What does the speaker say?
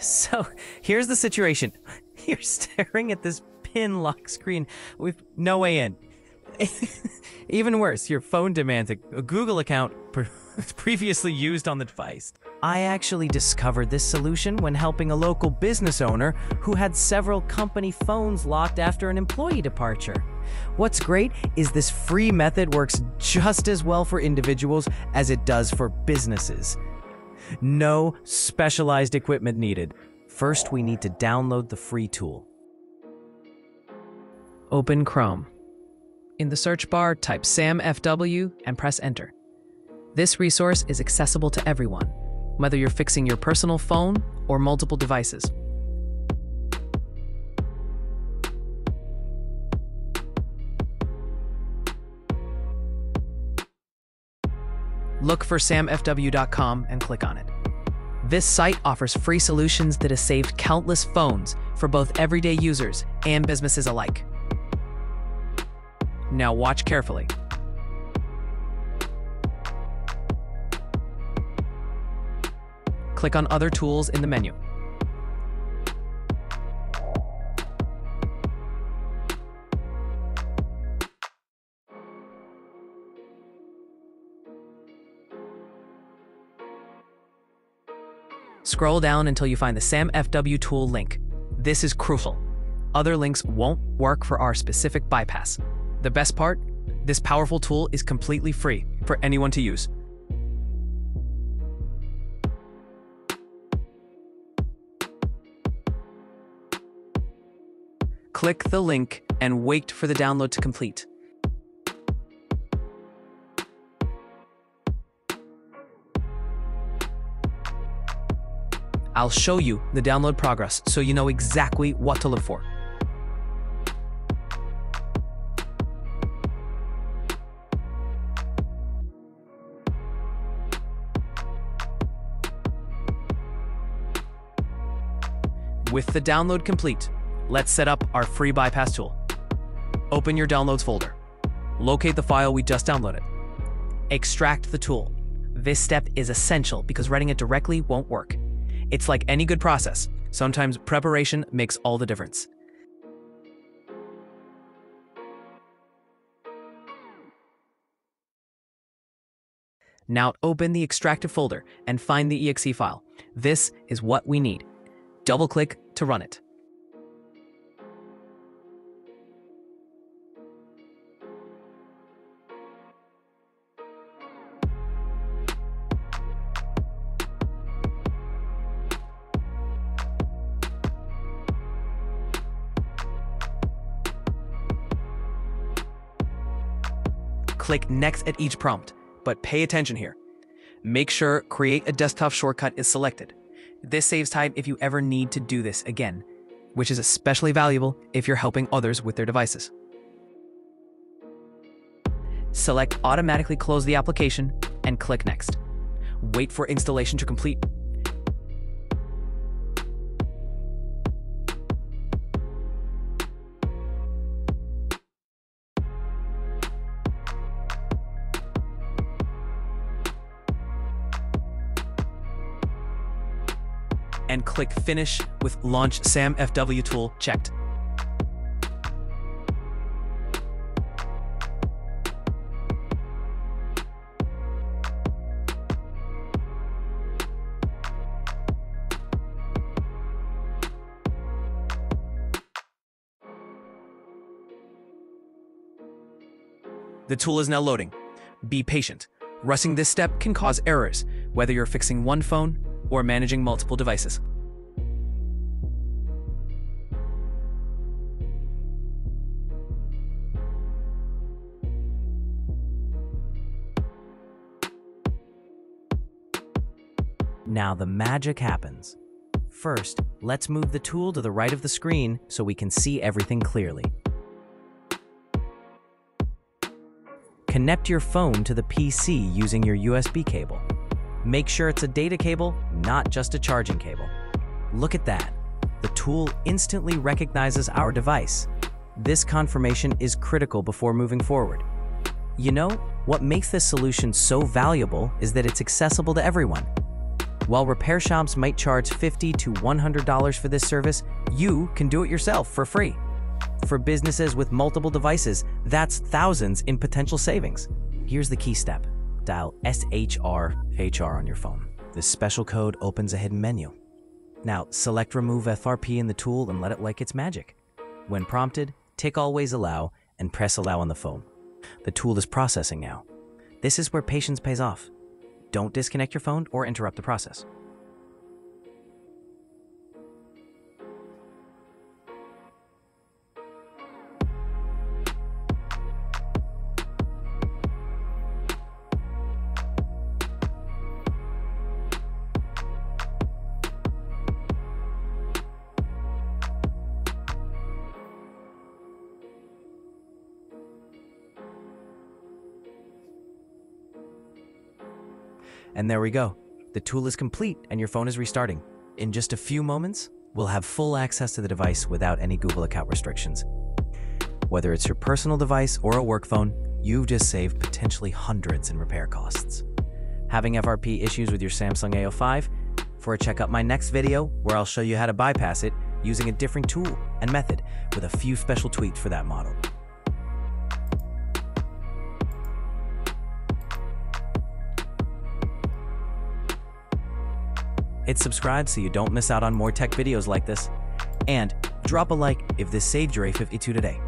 So, here's the situation. You're staring at this pin lock screen with no way in. Even worse, your phone demands a, Google account pre- previously used on the device. I actually discovered this solution when helping a local business owner who had several company phones locked after an employee departure. What's great is this free method works just as well for individuals as it does for businesses. No specialized equipment needed. First, we need to download the free tool. Open Chrome. In the search bar, type SAMFW and press enter. This resource is accessible to everyone, whether you're fixing your personal phone or multiple devices. Look for samfw.com and click on it. This site offers free solutions that have saved countless phones for both everyday users and businesses alike. Now watch carefully. Click on Other Tools in the menu. Scroll down until you find the SAMFW tool link. This is crucial. Other links won't work for our specific bypass. The best part? This powerful tool is completely free for anyone to use. Click the link and wait for the download to complete. I'll show you the download progress so you know exactly what to look for. With the download complete, let's set up our free bypass tool. Open your downloads folder. Locate the file we just downloaded. Extract the tool. This step is essential because writing it directly won't work. It's like any good process. Sometimes preparation makes all the difference. Now open the extracted folder and find the exe file. This is what we need. Double click to run it. Click Next at each prompt, but pay attention here. Make sure Create a Desktop Shortcut is selected. This saves time if you ever need to do this again, which is especially valuable if you're helping others with their devices. Select Automatically Close the application and click Next. Wait for installation to complete. And click Finish with Launch SAMFW tool checked. The tool is now loading. Be patient. Rushing this step can cause errors, whether you're fixing one phone or managing multiple devices. Now the magic happens. First, let's move the tool to the right of the screen so we can see everything clearly. Connect your phone to the PC using your USB cable. Make sure it's a data cable, not just a charging cable. Look at that. The tool instantly recognizes our device. This confirmation is critical before moving forward. You know, what makes this solution so valuable is that it's accessible to everyone. While repair shops might charge 50 to $100 for this service, you can do it yourself for free. For businesses with multiple devices, that's thousands in potential savings. Here's the key step dial SHRHR on your phone. This special code opens a hidden menu. Now, select Remove FRP in the tool and let it like its magic. When prompted, tick Always Allow and press Allow on the phone. The tool is processing now. This is where patience pays off. Don't disconnect your phone or interrupt the process. And there we go. The tool is complete and your phone is restarting. In just a few moments, we'll have full access to the device without any Google account restrictions. Whether it's your personal device or a work phone, you've just saved potentially hundreds in repair costs. Having FRP issues with your Samsung A05? For a check out my next video where I'll show you how to bypass it using a different tool and method with a few special tweaks for that model. Hit subscribe so you don't miss out on more tech videos like this. And drop a like if this saved your A52 today.